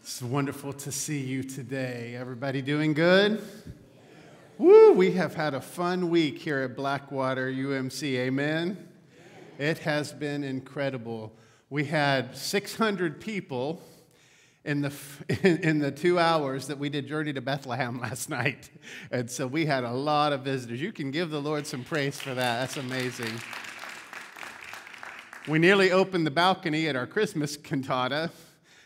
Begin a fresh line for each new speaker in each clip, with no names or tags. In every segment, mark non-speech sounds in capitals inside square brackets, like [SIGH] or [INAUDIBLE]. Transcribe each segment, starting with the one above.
It's wonderful to see you today. Everybody doing good? Woo, we have had a fun week here at Blackwater UMC. Amen. It has been incredible. We had 600 people in the, [LAUGHS] in the two hours that we did Journey to Bethlehem [LAUGHS] last night. And so we had a lot of visitors. You can give the Lord some praise for that. That's amazing. We nearly opened the balcony at our Christmas cantata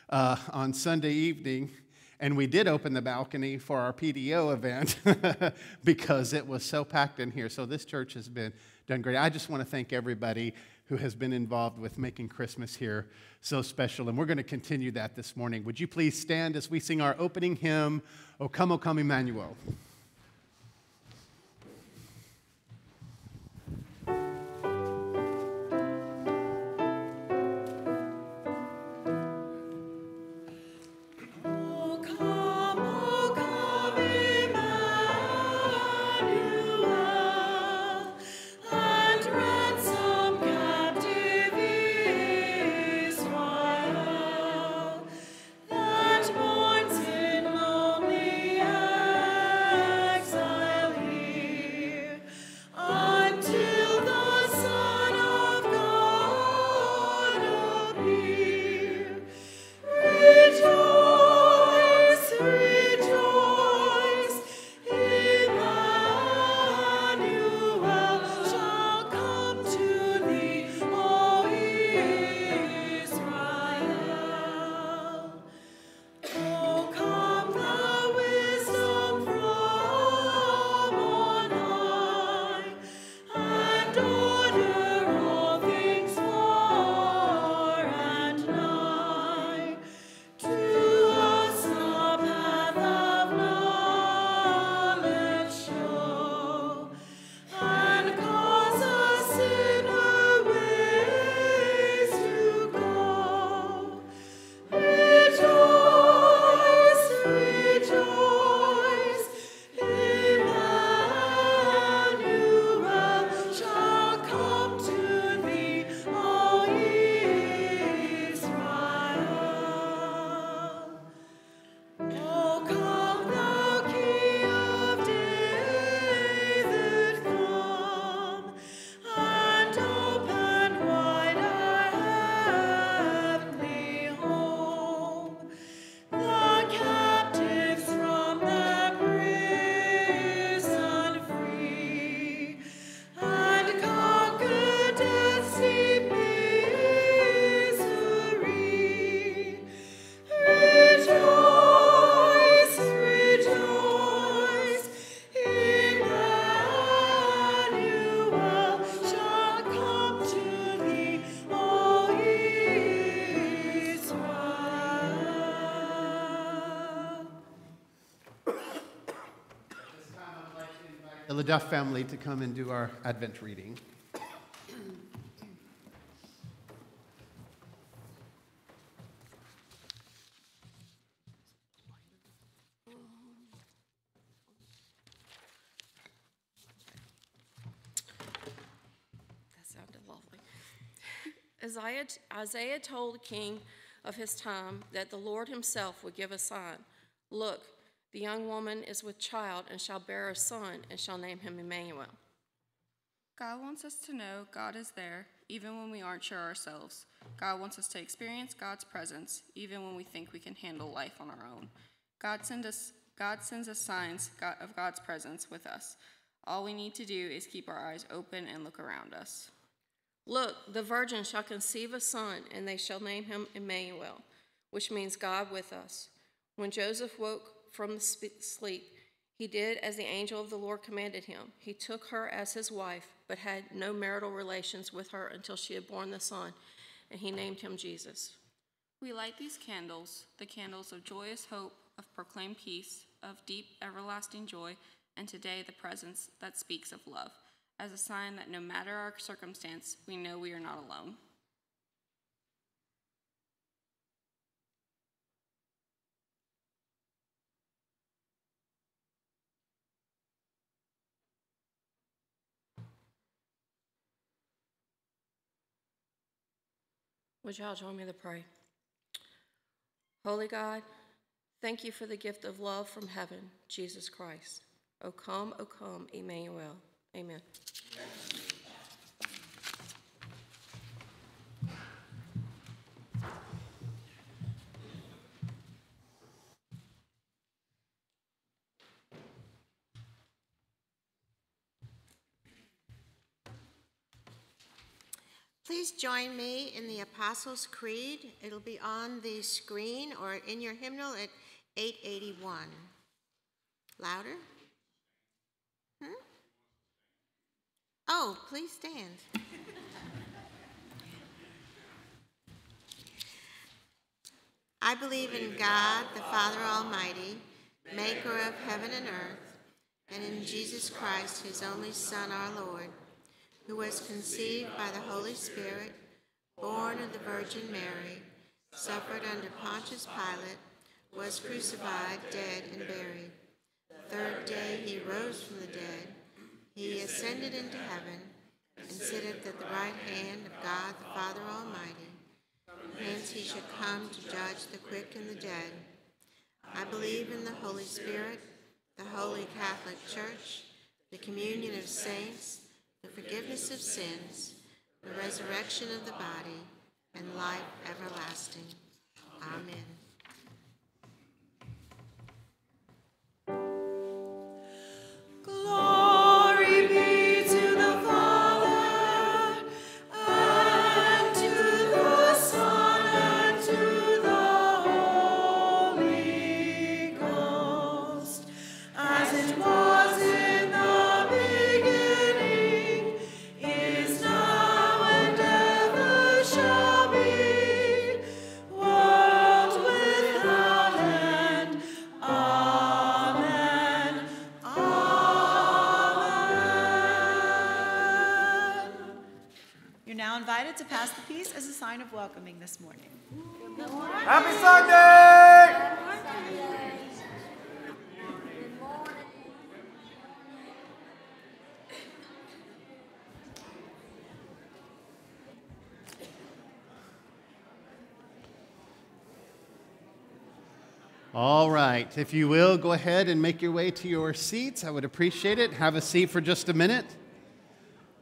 uh, on Sunday evening, and we did open the balcony for our PDO event [LAUGHS] because it was so packed in here. So this church has been done great. I just want to thank everybody who has been involved with making Christmas here so special, and we're going to continue that this morning. Would you please stand as we sing our opening hymn, O Come, O Come, Emmanuel?
The
LaDuff family to come and do our Advent reading.
That sounded lovely. Isaiah, Isaiah told the king of his time that the Lord himself would give a sign. Look, the young woman is with child and shall bear a son and shall name him Emmanuel.
God wants us to know God is there, even when we aren't sure ourselves. God wants us to experience God's presence, even when we think we can handle life on our own. God, send us, God sends us signs of God's presence with us. All we need to do is keep our eyes open and look around us.
Look, the virgin shall conceive a son, and they shall name him Emmanuel, which means God with us. When Joseph woke from sleep, he did as the angel of the Lord commanded him. He took her as his wife, but had no marital relations with her until she had borne the son, and he named him Jesus.
We light these candles, the candles of joyous hope, of proclaimed peace, of deep everlasting joy, and today the presence that speaks of love. as a sign that no matter our circumstance, we know we are not alone.
Would y'all join me to pray? Holy God, thank you for the gift of love from heaven, Jesus Christ. O come, O come, Emmanuel. Amen.
Please join me in the Apostles' Creed. It'll be on the screen or in your hymnal at 881. Louder? Hmm? Oh, please stand. [LAUGHS] I believe in God, the Father Almighty, maker of heaven and earth, and in Jesus Christ, his only Son, our Lord who was conceived by the Holy Spirit, born of the Virgin Mary, suffered under Pontius Pilate, was crucified, dead, and buried. The third day he rose from the dead. He ascended into heaven and sitteth at the right hand of God the Father Almighty. Hence he shall come to judge the quick and the dead. I believe in the Holy Spirit, the holy Catholic Church, the communion of saints, the forgiveness of sins, the resurrection of the body, and life everlasting. Amen.
Glory
sign of welcoming this morning.
Happy Sunday!
All right. If you will, go ahead and make your way to your seats. I would appreciate it. Have a seat for just a minute.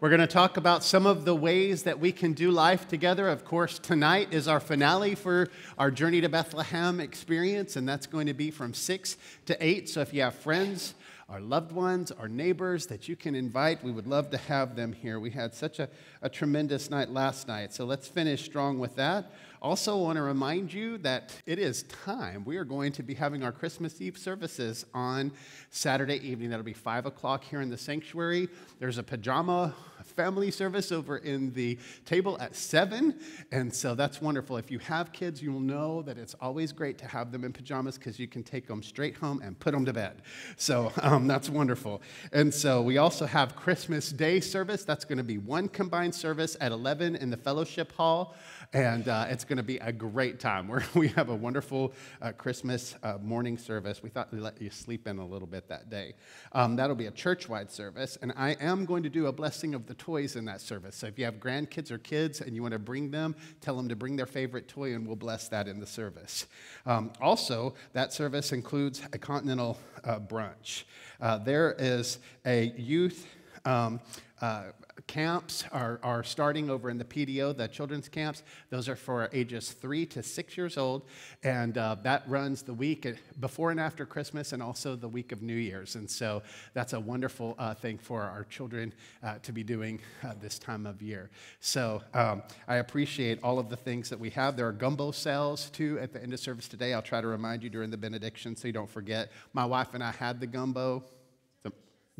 We're going to talk about some of the ways that we can do life together. Of course, tonight is our finale for our Journey to Bethlehem experience, and that's going to be from 6 to 8. So if you have friends, our loved ones, our neighbors that you can invite, we would love to have them here. We had such a, a tremendous night last night, so let's finish strong with that. Also, want to remind you that it is time. We are going to be having our Christmas Eve services on Saturday evening. That'll be 5 o'clock here in the sanctuary. There's a pajama family service over in the table at 7. And so that's wonderful. If you have kids, you'll know that it's always great to have them in pajamas because you can take them straight home and put them to bed. So um, that's wonderful. And so we also have Christmas Day service. That's going to be one combined service at 11 in the fellowship hall and uh, it's going to be a great time. [LAUGHS] We're, we have a wonderful uh, Christmas uh, morning service. We thought we'd let you sleep in a little bit that day. Um, that'll be a church wide service, and I am going to do a blessing of the toys in that service. So if you have grandkids or kids and you want to bring them, tell them to bring their favorite toy, and we'll bless that in the service. Um, also, that service includes a continental uh, brunch. Uh, there is a youth. Um, uh, camps are, are starting over in the PDO, the children's camps. Those are for ages three to six years old, and uh, that runs the week before and after Christmas and also the week of New Year's. And so that's a wonderful uh, thing for our children uh, to be doing uh, this time of year. So um, I appreciate all of the things that we have. There are gumbo sales too at the end of service today. I'll try to remind you during the benediction so you don't forget. My wife and I had the gumbo.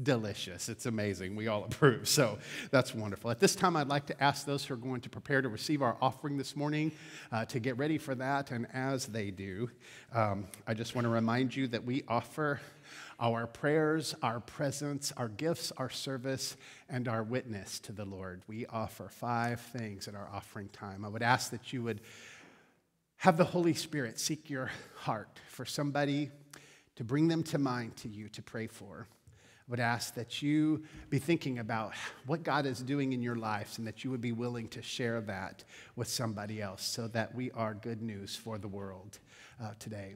Delicious. It's amazing. We all [LAUGHS] approve. So that's wonderful. At this time, I'd like to ask those who are going to prepare to receive our offering this morning uh, to get ready for that. And as they do, um, I just want to remind you that we offer our prayers, our presence, our gifts, our service, and our witness to the Lord. We offer five things at our offering time. I would ask that you would have the Holy Spirit seek your heart for somebody to bring them to mind to you to pray for. Would ask that you be thinking about what God is doing in your lives and that you would be willing to share that with somebody else so that we are good news for the world uh, today.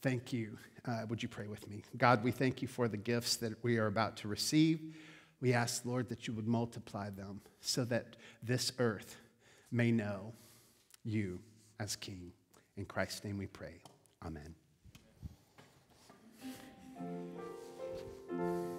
Thank you. Uh, would you pray with me? God, we thank you for the gifts that we are about to receive. We ask, Lord, that you would multiply them so that this earth may know you as King. In Christ's name we pray. Amen. Praise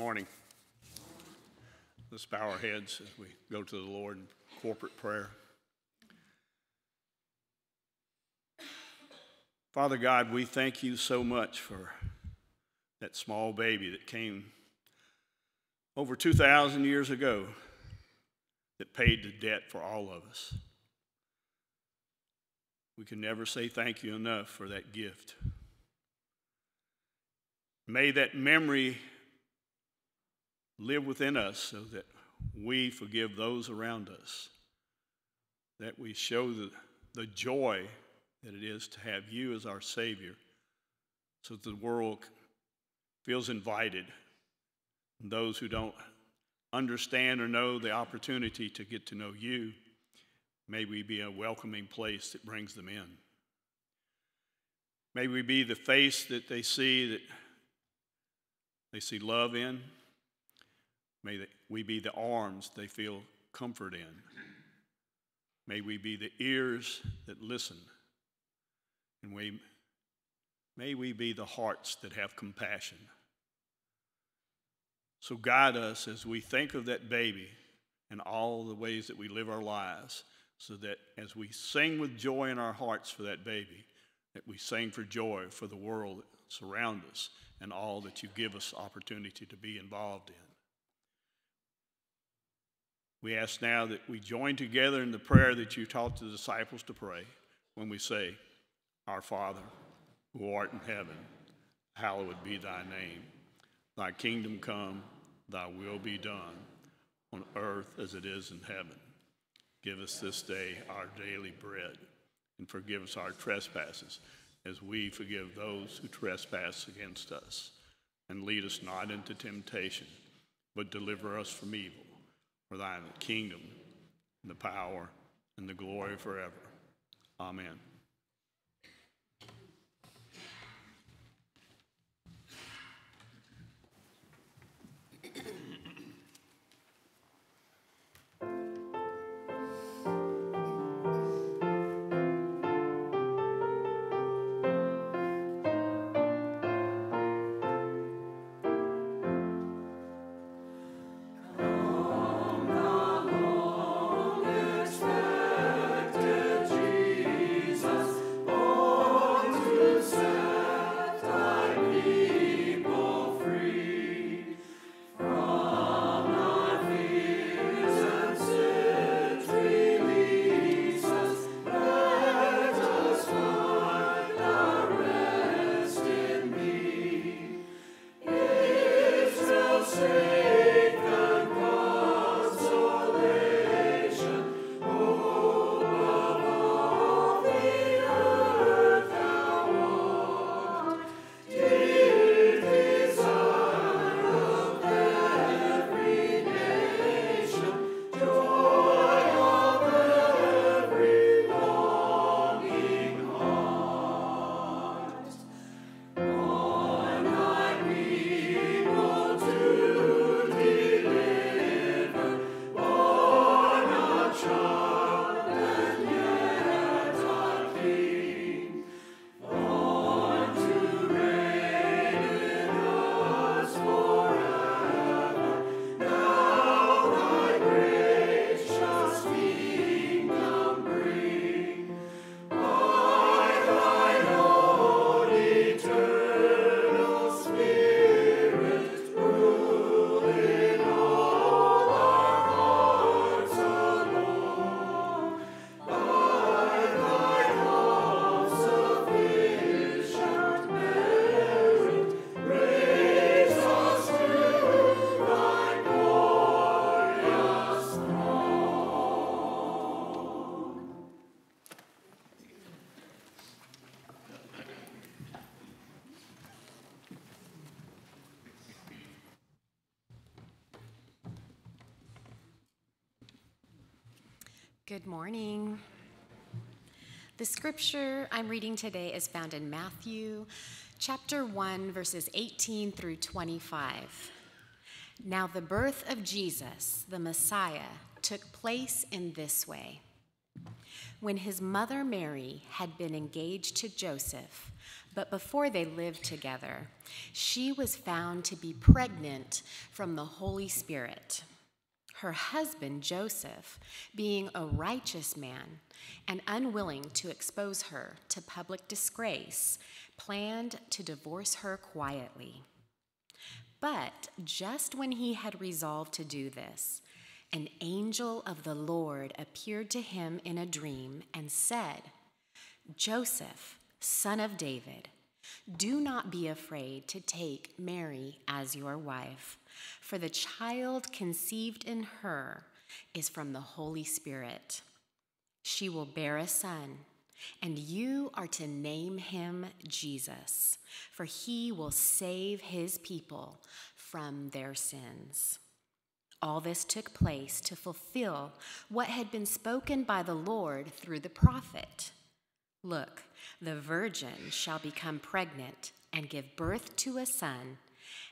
morning. Let's bow our heads as we go to the Lord in corporate prayer. Father God, we thank you so much for that small baby that came over 2,000 years ago that paid the debt for all of us. We can never say thank you enough for that gift. May that memory live within us so that we forgive those around us, that we show the, the joy that it is to have you as our Savior, so that the world feels invited. And those who don't understand or know the opportunity to get to know you, may we be a welcoming place that brings them in. May we be the face that they see that they see love in. May we be the arms they feel comfort in. May we be the ears that listen. And we, may we be the hearts that have compassion. So guide us as we think of that baby and all the ways that we live our lives, so that as we sing with joy in our hearts for that baby, that we sing for joy for the world that surrounds us and all that you give us opportunity to be involved in. We ask now that we join together in the prayer that you taught the disciples to pray when we say, Our Father, who art in heaven, hallowed be thy name. Thy kingdom come, thy will be done, on earth as it is in heaven. Give us this day our daily bread, and forgive us our trespasses, as we forgive those who trespass against us. And lead us not into temptation, but deliver us from evil. For thine the kingdom, and the power, and the glory forever. Amen.
Good morning. The scripture I'm reading today is found in Matthew chapter 1, verses 18 through 25. Now, the birth of Jesus, the Messiah, took place in this way. When his mother Mary had been engaged to Joseph, but before they lived together, she was found to be pregnant from the Holy Spirit. Her husband, Joseph, being a righteous man and unwilling to expose her to public disgrace, planned to divorce her quietly. But just when he had resolved to do this, an angel of the Lord appeared to him in a dream and said, Joseph, son of David, do not be afraid to take Mary as your wife for the child conceived in her is from the Holy Spirit. She will bear a son, and you are to name him Jesus, for he will save his people from their sins. All this took place to fulfill what had been spoken by the Lord through the prophet. Look, the virgin shall become pregnant and give birth to a son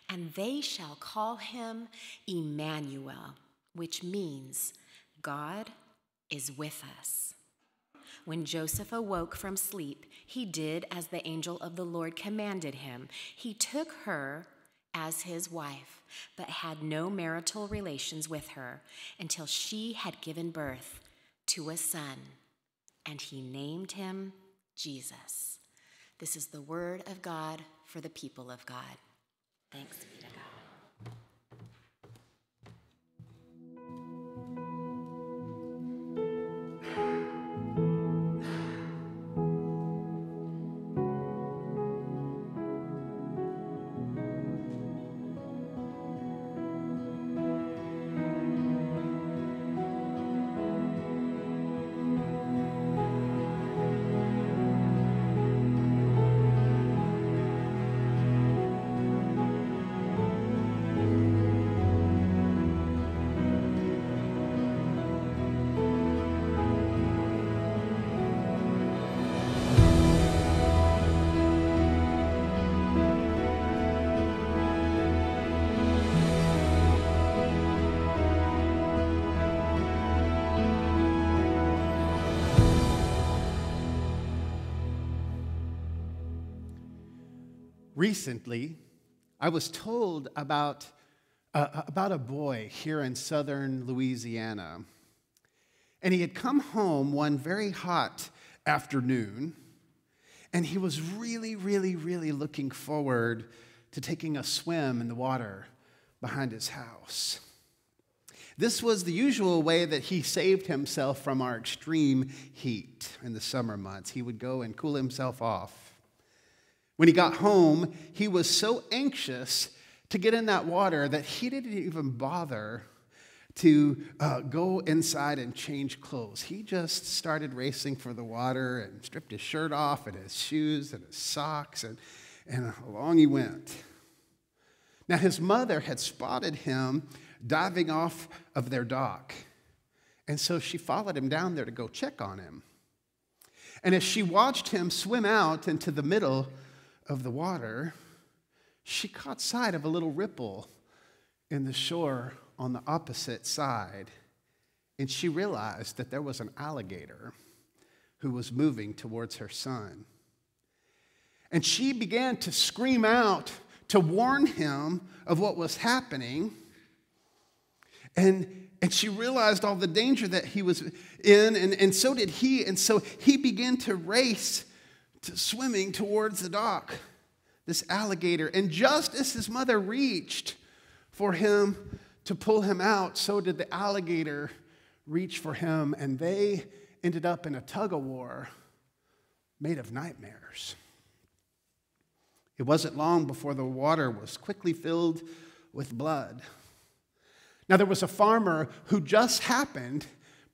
and they shall call him Emmanuel, which means God is with us. When Joseph awoke from sleep, he did as the angel of the Lord commanded him. He took her as his wife, but had no marital relations with her until she had given birth to a son, and he named him Jesus. This is the word of God for the people of God. Thanks
Recently, I was told about, uh, about a boy here in southern Louisiana. And he had come home one very hot afternoon, and he was really, really, really looking forward to taking a swim in the water behind his house. This was the usual way that he saved himself from our extreme heat in the summer months. He would go and cool himself off. When he got home, he was so anxious to get in that water that he didn't even bother to uh, go inside and change clothes. He just started racing for the water and stripped his shirt off and his shoes and his socks, and, and along he went. Now, his mother had spotted him diving off of their dock, and so she followed him down there to go check on him. And as she watched him swim out into the middle of the water, she caught sight of a little ripple in the shore on the opposite side. And she realized that there was an alligator who was moving towards her son. And she began to scream out to warn him of what was happening. And, and she realized all the danger that he was in, and, and so did he. And so he began to race to swimming towards the dock, this alligator. And just as his mother reached for him to pull him out, so did the alligator reach for him, and they ended up in a tug of war made of nightmares. It wasn't long before the water was quickly filled with blood. Now, there was a farmer who just happened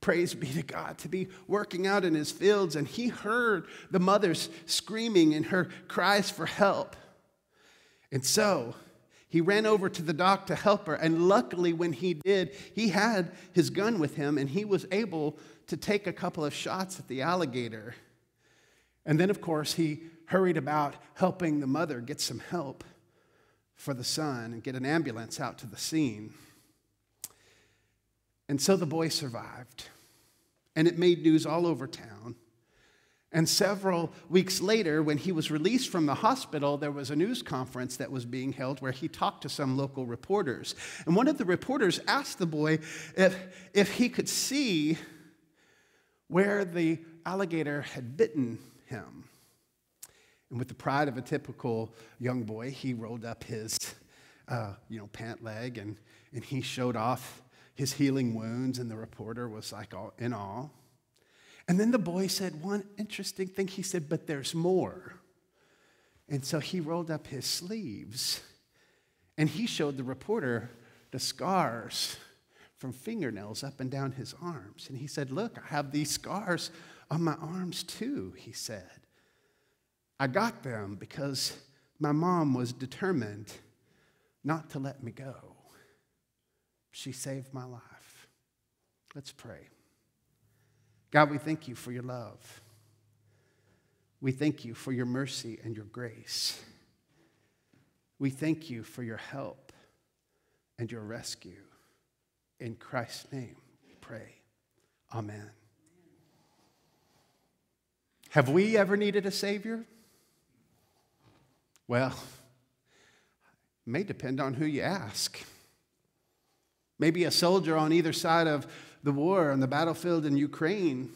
praise be to God, to be working out in his fields. And he heard the mothers screaming and her cries for help. And so he ran over to the dock to help her. And luckily, when he did, he had his gun with him and he was able to take a couple of shots at the alligator. And then, of course, he hurried about helping the mother get some help for the son and get an ambulance out to the scene. And so the boy survived and it made news all over town. And several weeks later, when he was released from the hospital, there was a news conference that was being held where he talked to some local reporters. And one of the reporters asked the boy if, if he could see where the alligator had bitten him. And with the pride of a typical young boy, he rolled up his uh, you know, pant leg and, and he showed off his healing wounds, and the reporter was like in awe. And then the boy said one interesting thing. He said, But there's more. And so he rolled up his sleeves and he showed the reporter the scars from fingernails up and down his arms. And he said, Look, I have these scars on my arms too, he said. I got them because my mom was determined not to let me go. She saved my life. Let's pray. God, we thank you for your love. We thank you for your mercy and your grace. We thank you for your help and your rescue. In Christ's name, we pray. Amen. Have we ever needed a Savior? Well, it may depend on who you ask. Maybe a soldier on either side of the war on the battlefield in Ukraine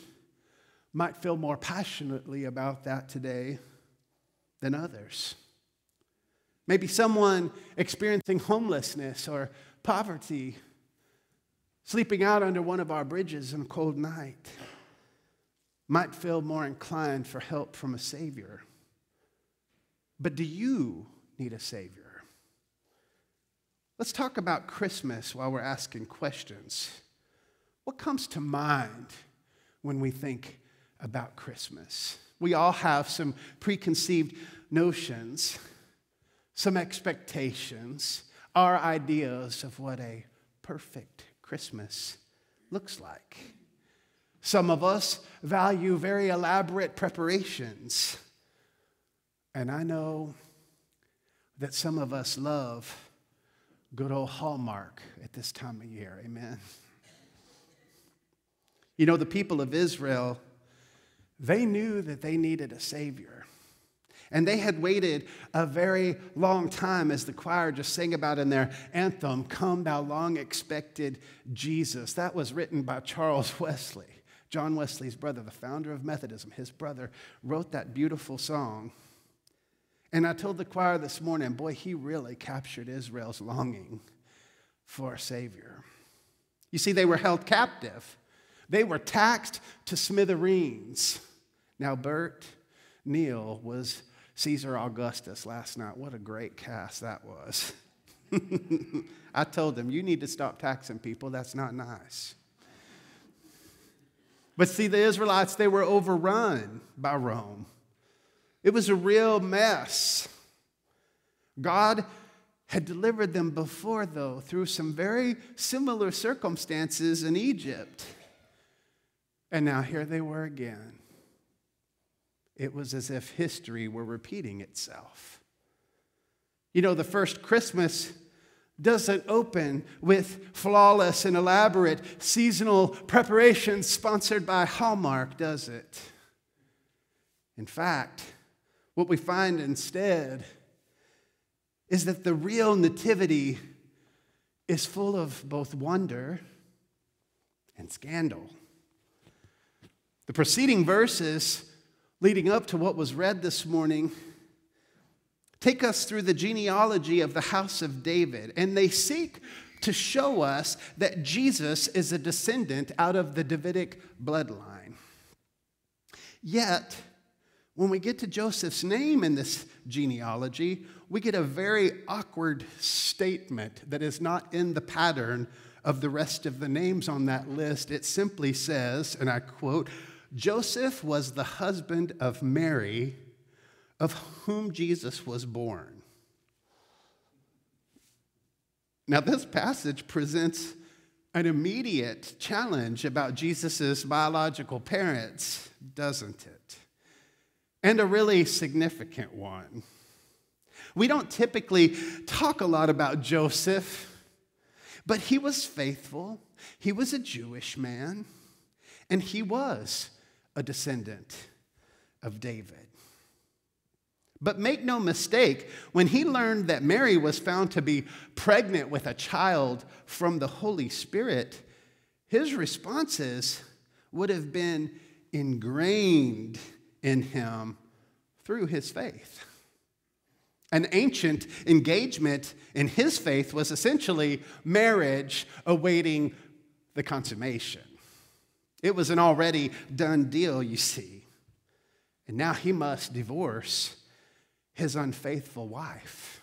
might feel more passionately about that today than others. Maybe someone experiencing homelessness or poverty, sleeping out under one of our bridges on a cold night, might feel more inclined for help from a Savior. But do you need a Savior? Let's talk about Christmas while we're asking questions. What comes to mind when we think about Christmas? We all have some preconceived notions, some expectations, our ideas of what a perfect Christmas looks like. Some of us value very elaborate preparations. And I know that some of us love good old Hallmark at this time of year. Amen. You know, the people of Israel, they knew that they needed a Savior. And they had waited a very long time, as the choir just sang about in their anthem, Come, thou long expected Jesus. That was written by Charles [LAUGHS] Wesley, John Wesley's brother, the founder of Methodism. His brother wrote that beautiful song. And I told the choir this morning, boy, he really captured Israel's longing for a Savior. You see, they were held captive, they were taxed to smithereens. Now, Bert Neal was Caesar Augustus last night. What a great cast that was. [LAUGHS] I told them, you need to stop taxing people. That's not nice. But see, the Israelites, they were overrun by Rome. It was a real mess. God had delivered them before, though, through some very similar circumstances in Egypt. And now here they were again. It was as if history were repeating itself. You know, the first Christmas doesn't open with flawless and elaborate seasonal preparations sponsored by Hallmark, does it? In fact, what we find instead is that the real nativity is full of both wonder and scandal. The preceding verses leading up to what was read this morning take us through the genealogy of the house of David, and they seek to show us that Jesus is a descendant out of the Davidic bloodline. Yet, when we get to Joseph's name in this genealogy, we get a very awkward statement that is not in the pattern of the rest of the names on that list. It simply says, and I quote, Joseph was the husband of Mary, of whom Jesus was born. Now, this passage presents an immediate challenge about Jesus' biological parents, doesn't it? And a really significant one. We don't typically talk a lot about Joseph, but he was faithful. He was a Jewish man, and he was a descendant of David. But make no mistake, when he learned that Mary was found to be pregnant with a child from the Holy Spirit, his responses would have been ingrained in him through his faith. An ancient engagement in his faith was essentially marriage awaiting the consummation. It was an already done deal, you see. And now he must divorce his unfaithful wife.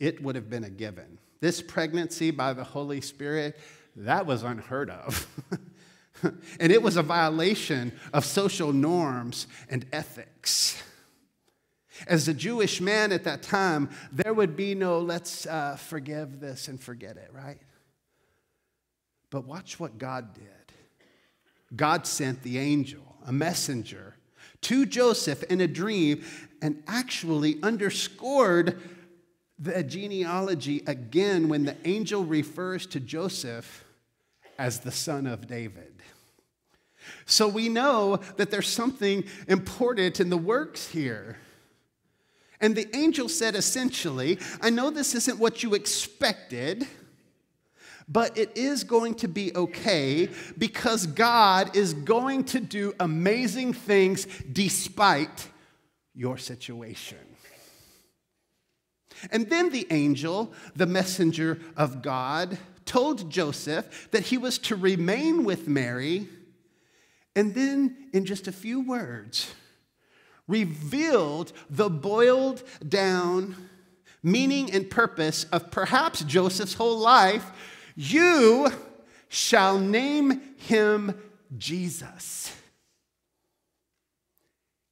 It would have been a given. This pregnancy by the Holy Spirit, that was unheard of. [LAUGHS] [LAUGHS] and it was a violation of social norms and ethics. As a Jewish man at that time, there would be no let's uh, forgive this and forget it, right? But watch what God did. God sent the angel, a messenger, to Joseph in a dream and actually underscored the genealogy again when the angel refers to Joseph as the son of David. So we know that there's something important in the works here. And the angel said essentially, I know this isn't what you expected, but it is going to be okay because God is going to do amazing things despite your situation. And then the angel, the messenger of God, told Joseph that he was to remain with Mary, and then, in just a few words, revealed the boiled down meaning and purpose of perhaps Joseph's whole life. You shall name him Jesus.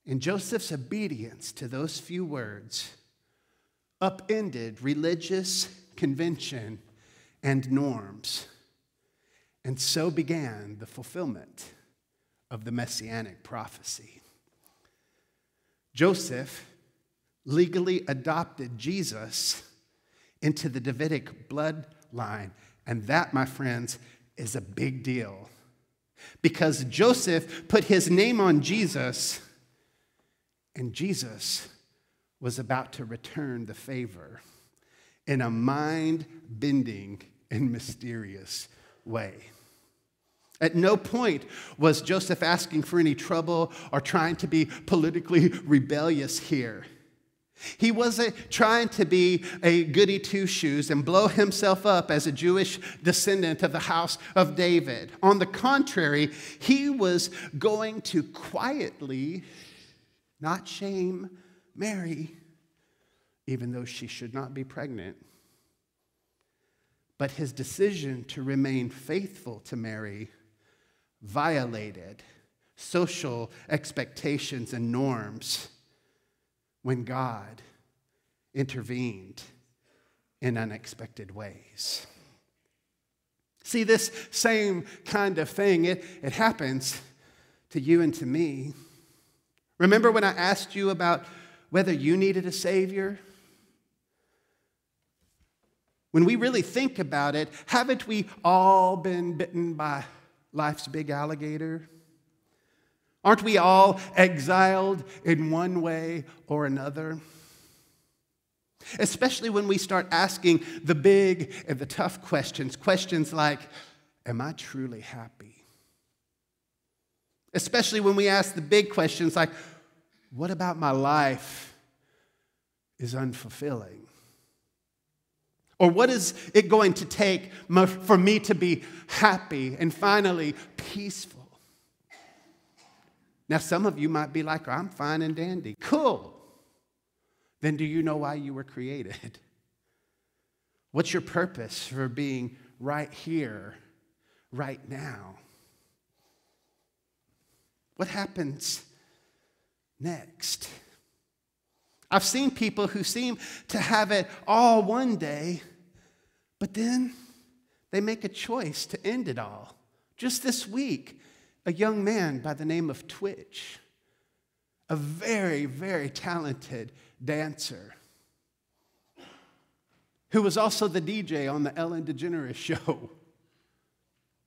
And Joseph's obedience to those few words upended religious convention and norms. And so began the fulfillment of the messianic prophecy. Joseph legally adopted Jesus into the Davidic bloodline. And that, my friends, is a big deal. Because Joseph put his name on Jesus, and Jesus was about to return the favor in a mind bending and mysterious way. At no point was Joseph asking for any trouble or trying to be politically rebellious here. He wasn't trying to be a goody two shoes and blow himself up as a Jewish descendant of the house of David. On the contrary, he was going to quietly, not shame Mary, even though she should not be pregnant. But his decision to remain faithful to Mary violated social expectations and norms when God intervened in unexpected ways. See, this same kind of thing, it, it happens to you and to me. Remember when I asked you about whether you needed a Savior? When we really think about it, haven't we all been bitten by life's big alligator? Aren't we all exiled in one way or another? Especially when we start asking the big and the tough questions, questions like, Am I truly happy? Especially when we ask the big questions like, What about my life is unfulfilling? Or what is it going to take for me to be happy and finally peaceful? Now, some of you might be like, I'm fine and dandy. Cool. Then do you know why you were created? What's your purpose for being right here, right now? What happens next? I've seen people who seem to have it all one day, but then they make a choice to end it all. Just this week, a young man by the name of Twitch, a very, very talented dancer, who was also the DJ on the Ellen DeGeneres [LAUGHS] show,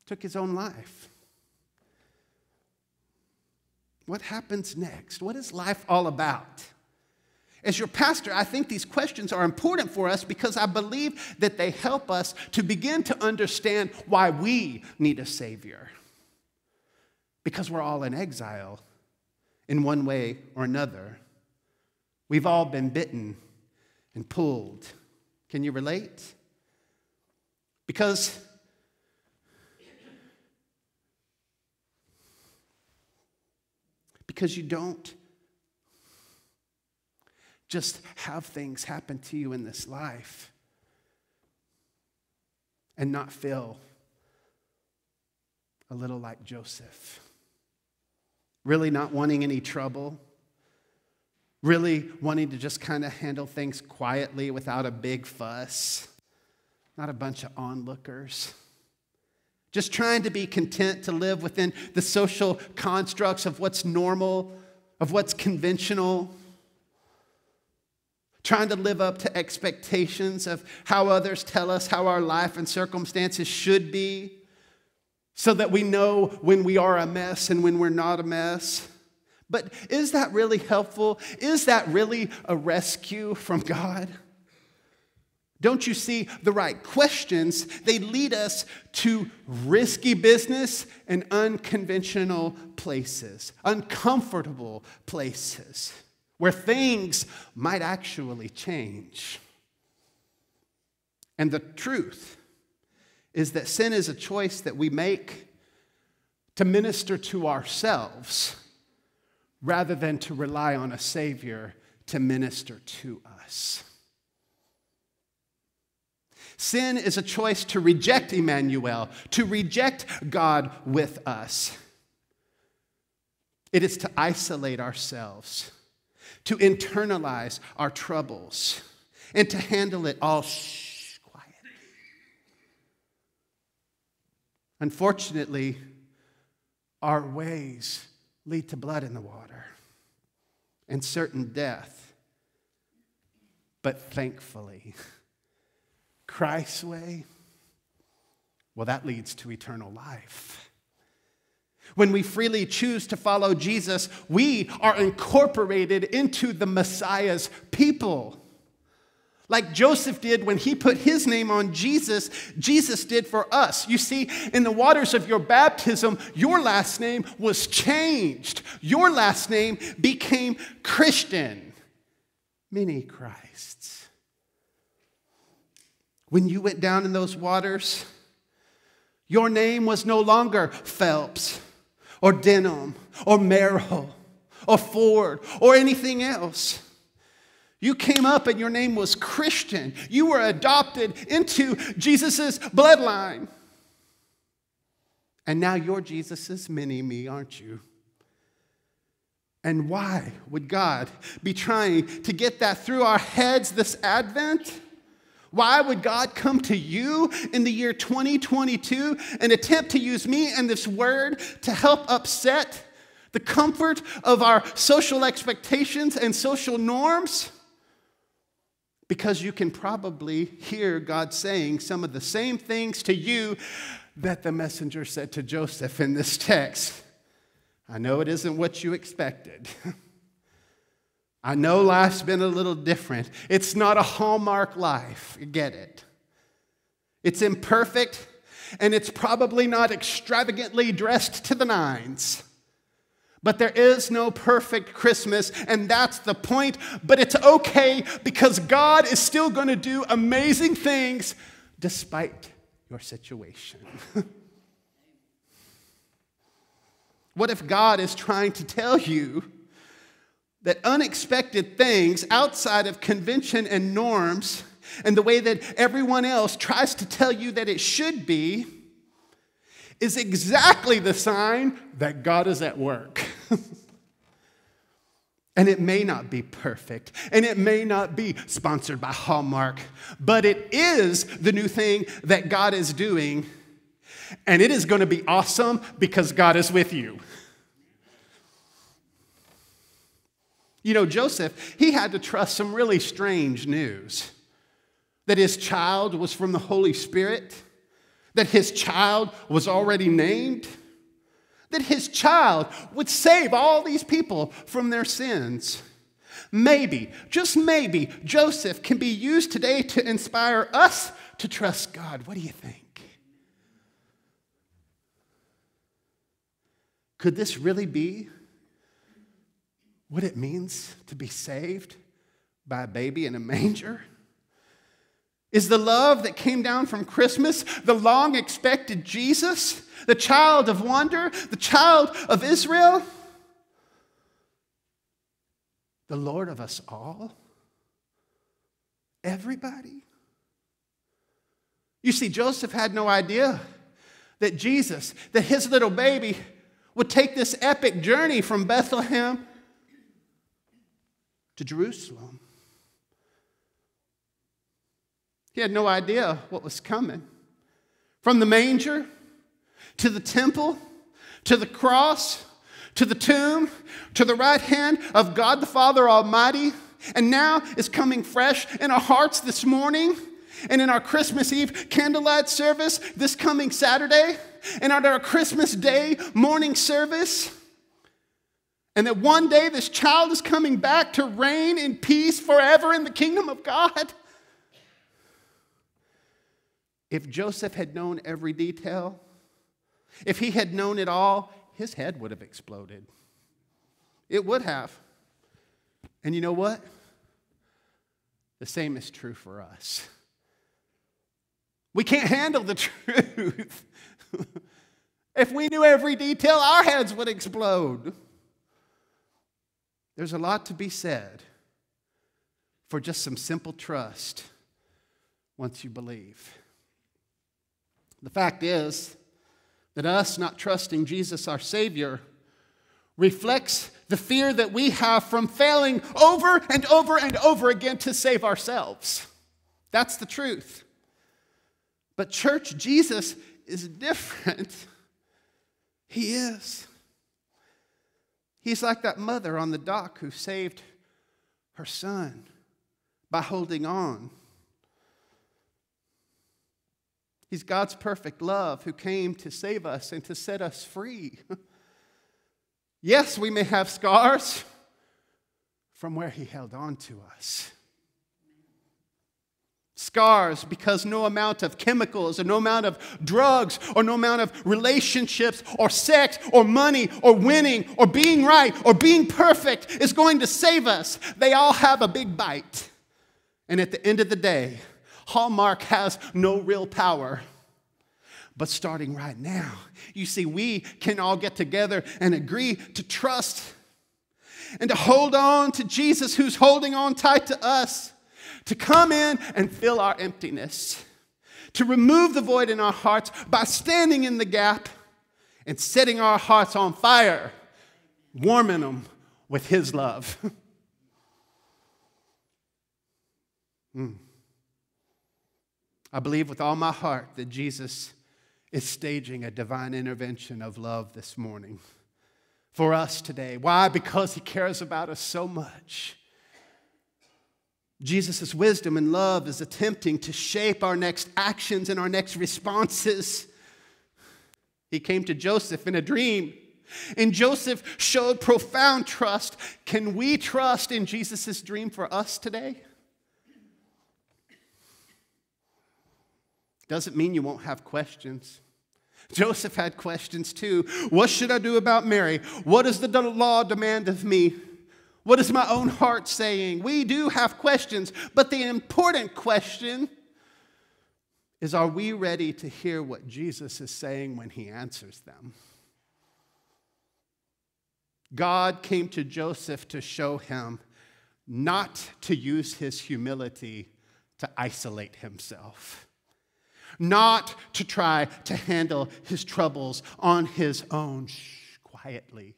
took his own life. What happens next? What is life all about? As your pastor, I think these questions are important for us because I believe that they help us to begin to understand why we need a Savior because we're all in exile in one way or another. We've all been bitten and pulled. Can you relate? Because because you don't just have things happen to you in this life and not feel a little like Joseph. Really not wanting any trouble, really wanting to just kind of handle things quietly without a big fuss, not a bunch of onlookers. Just trying to be content to live within the social constructs of what's normal of what's conventional, trying to live up to expectations of how others tell us how our life and circumstances should be, so that we know when we are a mess and when we're not a mess. But is that really helpful? Is that really a rescue from God? Don't you see the right questions? They lead us to risky business and unconventional places, uncomfortable places where things might actually change. And the truth is that sin is a choice that we make to minister to ourselves rather than to rely on a Savior to minister to us. Sin is a choice to reject Emmanuel, to reject God with us. It is to isolate ourselves, to internalize our troubles, and to handle it all shh, quiet. Unfortunately, our ways lead to blood in the water and certain death. But thankfully, Christ's way, well, that leads to eternal life. When we freely choose to follow Jesus, we are incorporated into the Messiah's people. Like Joseph did when he put his name on Jesus, Jesus did for us. You see, in the waters of your baptism, your last name was changed. Your last name became Christian, many Christs. When you went down in those waters, your name was no longer Phelps or Denham or Merrill or Ford or anything else. You came up and your name was Christian. You were adopted into Jesus' bloodline. And now you're Jesus' mini me, aren't you? And why would God be trying to get that through our heads this Advent? Why would God come to you in the year 2022 and attempt to use me and this word to help upset the comfort of our social expectations and social norms? Because you can probably hear God saying some of the same things to you that the messenger said to Joseph in this text. I know it isn't what you expected. [LAUGHS] I know life's been a little different. It's not a hallmark life. Get it. It's imperfect, and it's probably not extravagantly dressed to the nines. But there is no perfect Christmas, and that's the point. But it's okay because God is still going to do amazing things despite your situation. [LAUGHS] what if God is trying to tell you that unexpected things outside of convention and norms and the way that everyone else tries to tell you that it should be is exactly the sign that God is at work. [LAUGHS] and it may not be perfect, and it may not be sponsored by Hallmark, but it is the new thing that God is doing, and it is going to be awesome because God is with you. [LAUGHS] You know, Joseph, he had to trust some really strange news that his child was from the Holy Spirit, that his child was already named, that his child would save all these people from their sins. Maybe, just maybe, Joseph can be used today to inspire us to trust God. What do you think? Could this really be what it means to be saved by a baby in a manger? Is the love that came down from Christmas the long expected Jesus, the child of wonder, the child of Israel, the Lord of us all? Everybody? You see, Joseph had no idea that Jesus, that his little baby, would take this epic journey from Bethlehem to Jerusalem. He had no idea what was coming. From the manger to the temple to the cross to the tomb, to the right hand of God the Father Almighty, and now is coming fresh in our hearts this morning and in our Christmas Eve candlelight service this coming Saturday, and at our Christmas Day morning service. And that one day this child is coming back to reign in peace forever in the kingdom of God. If Joseph had known every detail, if he had known it all, his head would have exploded. It would have. And you know what? The same is true for us. We can't handle the [LAUGHS] truth. if we knew every detail, our heads would explode. There's a lot to be said for just some simple trust once you believe. The fact is that us not trusting Jesus, our Savior, reflects the fear that we have from failing over and over and over again to save ourselves. That's the truth. But, church, Jesus is different. [LAUGHS] He is. He's like that mother on the dock who saved her son by holding on. He's God's perfect love who came to save us and to set us free. [LAUGHS] yes, we may have scars from where He held on to us. Scars because no amount of chemicals or no amount of drugs or no amount of relationships or sex or money or winning or being right or being perfect is going to save us. They all have a big bite. And at the end of the day, Hallmark has no real power. But starting right now, you see, we can all get together and agree to trust and to hold on to Jesus who's holding on tight to us to come in and fill our emptiness, to remove the void in our hearts by standing in the gap and setting our hearts on fire, warming them with His love. [LAUGHS] mm. I believe with all my heart that Jesus is staging a divine intervention of love this morning for us today. Why? Because He cares about us so much. Jesus' wisdom and love is attempting to shape our next actions and our next responses. He came to Joseph in a dream, and Joseph showed profound trust. Can we trust in Jesus' dream for us today? Doesn't mean you won't have questions. Joseph had questions too. What should I do about Mary? What does the law demand of me? What is my own heart saying? We do have questions, but the important question is are we ready to hear what Jesus is saying when he answers them? God came to Joseph to show him not to use his humility to isolate himself, not to try to handle his troubles on his own shh, quietly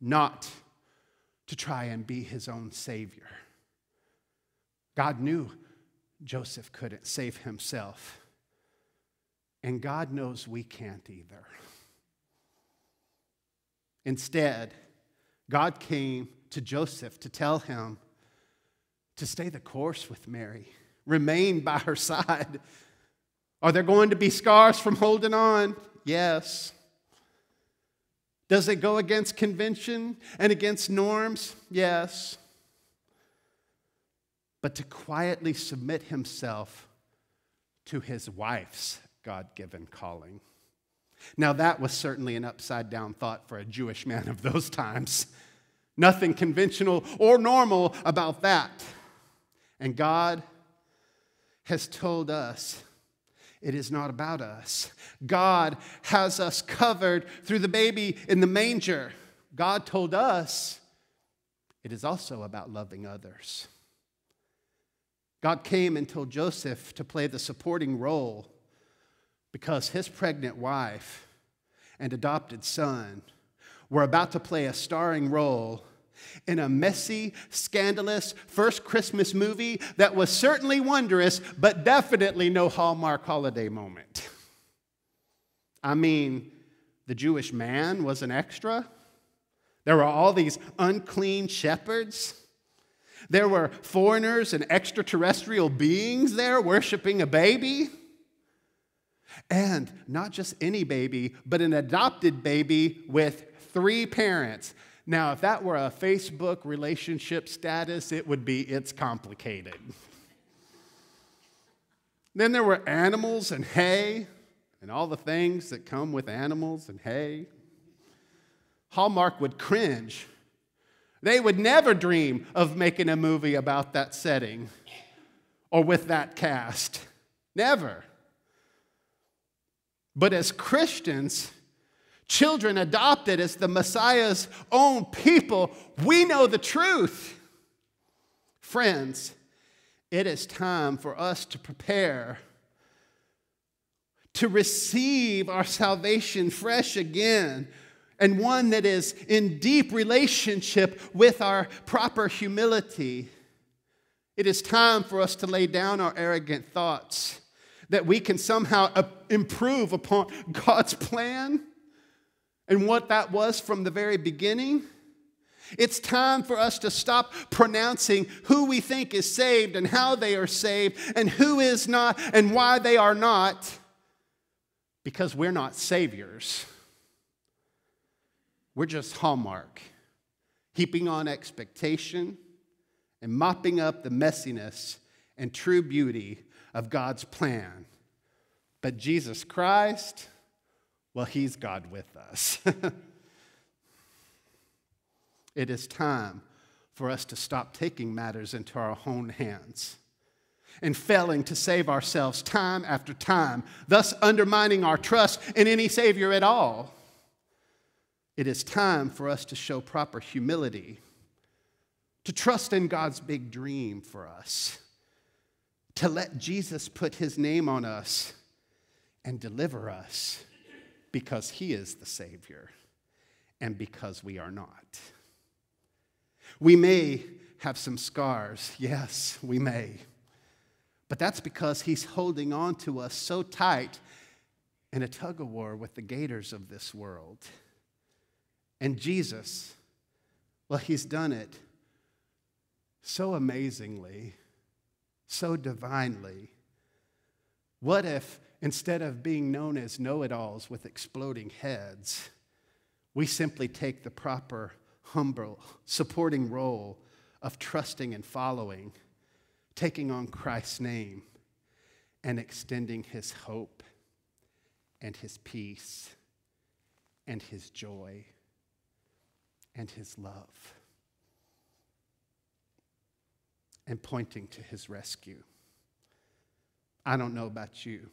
not to try and be his own savior. God knew Joseph couldn't save himself, and God knows we can't either. Instead, God came to Joseph to tell him to stay the course with Mary, remain by her [LAUGHS] side. Are there going to be scars from holding on? Yes. Does it go against convention and against norms? Yes. But to quietly submit himself to his wife's God given calling. Now, that was certainly an upside down thought for a Jewish man of those times. Nothing conventional or normal about that. And God has told us it is not about us. God has us covered through the baby in the manger. God told us it is also about loving others. God came and told Joseph to play the supporting role because his pregnant wife and adopted son were about to play a starring role in a messy, scandalous first Christmas movie that was certainly wondrous, but definitely no Hallmark holiday moment. [LAUGHS] I mean, the Jewish man was an extra. There were all these unclean shepherds. There were foreigners and extraterrestrial beings there worshiping a baby. And not just any baby, but an adopted baby with three parents. Now, if that were a Facebook relationship status, it would be it's complicated. then there were animals and hay and all the things that come with animals and hay. Hallmark would cringe. They would never dream of making a movie about that setting or with that cast. Never. But as Christians, children adopted as the Messiah's own people, we know the truth. Friends, it is time for us to prepare to receive our salvation fresh again and one that is in deep relationship with our proper humility. It is time for us to lay down our arrogant thoughts that we can somehow uh, improve upon God's plan and what that was from the very beginning. It's time for us to stop pronouncing who we think is saved and how they are saved and who is not and why they are not because we're not saviors. We're just Hallmark, heaping on expectation and mopping up the messiness and true beauty of God's plan. But Jesus Christ, well, He's God with us. [LAUGHS] it is time for us to stop taking matters into our own hands and failing to save ourselves time after time, thus undermining our trust in any Savior at all. It is time for us to show proper humility, to trust in God's big dream for us, to let Jesus put his name on us and deliver us because he is the Savior and because we are not. We may have some scars. Yes, we may. But that's because he's holding on to us so tight in a tug of war with the gators of this world. And Jesus, well, he's done it so amazingly, so divinely. What if instead of being known as know it alls with exploding heads, we simply take the proper, humble, supporting role of trusting and following? taking on Christ's name and extending his hope and his peace and his joy and his love and pointing to his rescue. I don't know about you,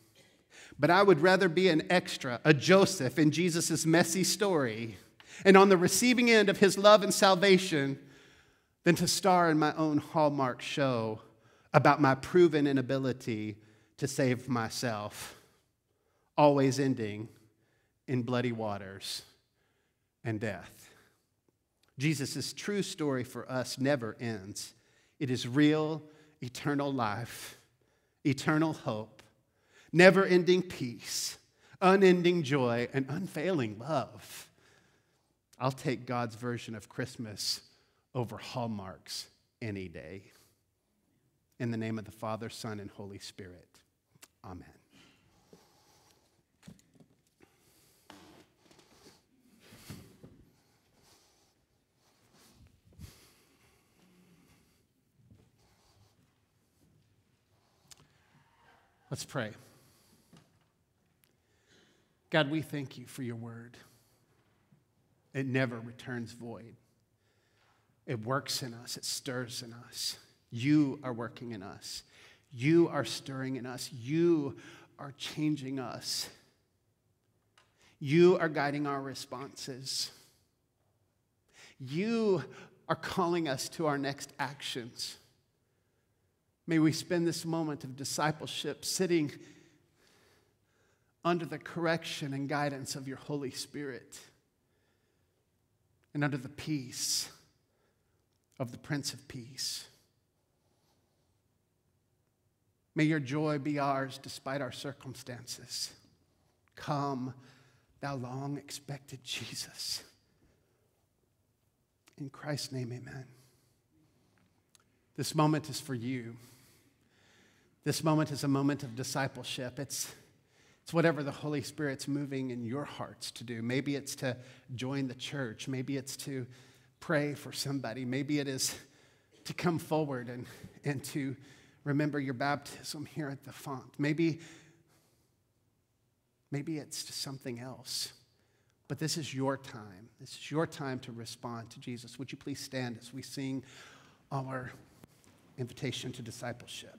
but I would rather be an extra, a Joseph in Jesus' messy story, and on the receiving end of his love and salvation than to star in my own Hallmark show about my proven inability to save myself, always ending in bloody waters and death. Jesus' true story for us never ends. It is real, eternal life, eternal hope, never ending peace, unending joy, and unfailing love. I'll take God's version of Christmas over Hallmarks any day. In the name of the Father, Son, and Holy Spirit. Amen. Let's pray. God, we thank you for your word. It never returns void. It works in us, it stirs in us. You are working in us. You are stirring in us. You are changing us. You are guiding our responses. You are calling us to our next actions. May we spend this moment of discipleship sitting under the correction and guidance of your Holy Spirit and under the peace of the Prince of Peace. May your joy be ours despite our circumstances. Come,
thou long expected Jesus. In Christ's name, amen. This moment is for you. This moment is a moment of discipleship. It's, it's whatever the Holy Spirit's moving in your hearts to do. Maybe it's to join the church. Maybe it's to pray for somebody. Maybe it is to come forward and, and to remember your baptism here at the font. Maybe, maybe it's to something else. But this is your time. This is your time to respond to Jesus. Would you please stand as we sing our invitation to discipleship?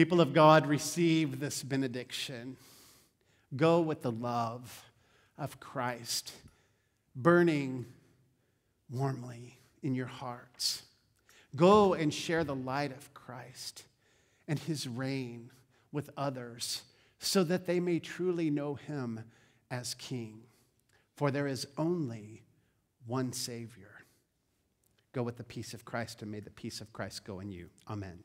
People of God, receive this benediction. Go with the love of Christ burning warmly in your hearts. Go and share the light of Christ and his reign with others so that they may truly know him as King. For there is only one Savior. Go with the peace of Christ, and may the peace of Christ go in you. Amen.